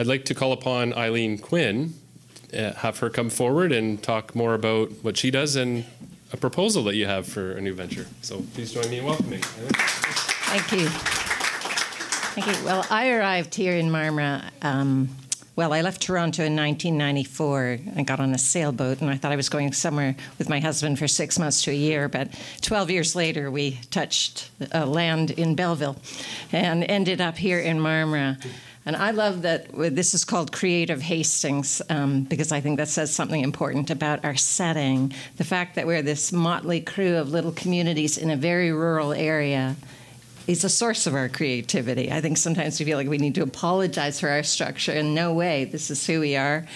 I'd like to call upon Eileen Quinn, uh, have her come forward and talk more about what she does and a proposal that you have for a new venture. So please join me in welcoming. Thank you. Thank you. Well, I arrived here in Marmora. Um, well, I left Toronto in 1994. I got on a sailboat, and I thought I was going somewhere with my husband for six months to a year. But 12 years later, we touched uh, land in Belleville and ended up here in Marmora. And I love that this is called Creative Hastings um, because I think that says something important about our setting. The fact that we're this motley crew of little communities in a very rural area is a source of our creativity. I think sometimes we feel like we need to apologize for our structure. In no way, this is who we are.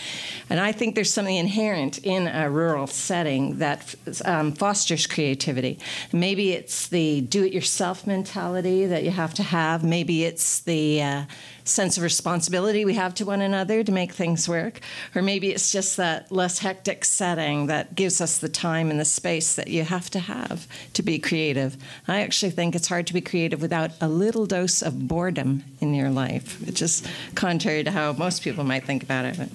And I think there's something inherent in a rural setting that um, fosters creativity. Maybe it's the do it yourself mentality that you have to have, maybe it's the uh, sense of responsibility we have to one another to make things work. Or maybe it's just that less hectic setting that gives us the time and the space that you have to have to be creative. I actually think it's hard to be creative without a little dose of boredom in your life, which is contrary to how most people might think about it. But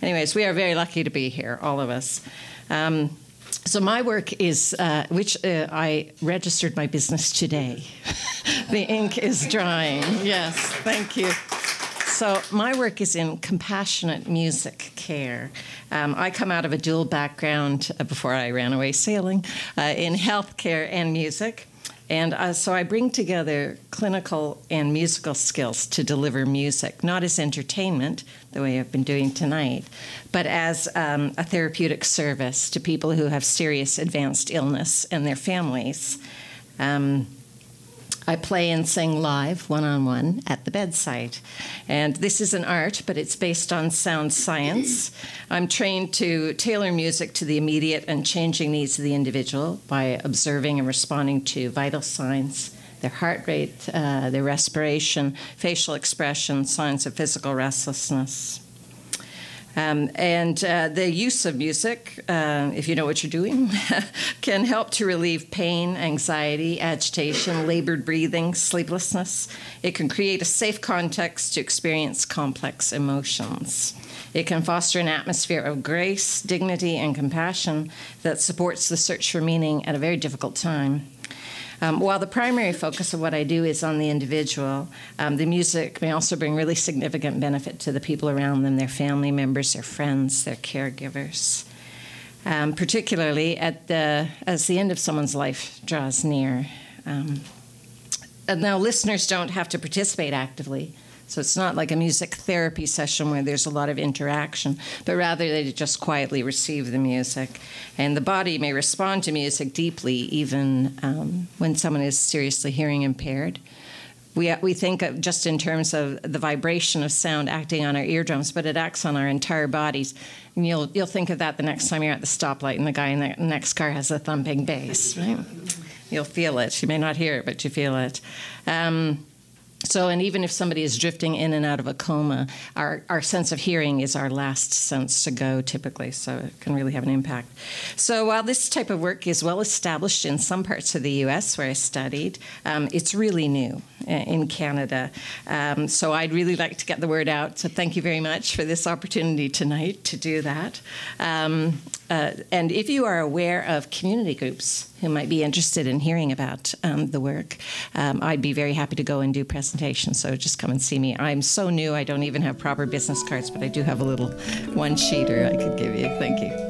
anyways, we are very lucky to be here, all of us. Um, so my work is, uh, which uh, I registered my business today. the ink is drying. Yes, thank you. So my work is in compassionate music care. Um, I come out of a dual background uh, before I ran away sailing uh, in healthcare and music. And uh, so I bring together clinical and musical skills to deliver music, not as entertainment, the way I've been doing tonight, but as um, a therapeutic service to people who have serious advanced illness and their families. Um, I play and sing live, one on one, at the bedside. And this is an art, but it's based on sound science. I'm trained to tailor music to the immediate and changing needs of the individual by observing and responding to vital signs their heart rate, uh, their respiration, facial expression, signs of physical restlessness. Um, and uh, the use of music, uh, if you know what you're doing, can help to relieve pain, anxiety, agitation, labored breathing, sleeplessness. It can create a safe context to experience complex emotions. It can foster an atmosphere of grace, dignity, and compassion that supports the search for meaning at a very difficult time. Um, while the primary focus of what I do is on the individual, um, the music may also bring really significant benefit to the people around them, their family members, their friends, their caregivers. Um, particularly at the, as the end of someone's life draws near. Um, now, listeners don't have to participate actively. So it's not like a music therapy session where there's a lot of interaction, but rather they just quietly receive the music. And the body may respond to music deeply, even um, when someone is seriously hearing impaired. We, we think of just in terms of the vibration of sound acting on our eardrums, but it acts on our entire bodies. And you'll, you'll think of that the next time you're at the stoplight and the guy in the next car has a thumping bass, right? You'll feel it. You may not hear it, but you feel it. Um, so, and even if somebody is drifting in and out of a coma, our, our sense of hearing is our last sense to go typically, so it can really have an impact. So, while this type of work is well established in some parts of the US where I studied, um, it's really new in Canada. Um, so, I'd really like to get the word out. So, thank you very much for this opportunity tonight to do that. Um, uh, and if you are aware of community groups who might be interested in hearing about um, the work, um, I'd be very happy to go and do presentations. Presentation, so just come and see me. I'm so new, I don't even have proper business cards, but I do have a little one sheeter I could give you. Thank you.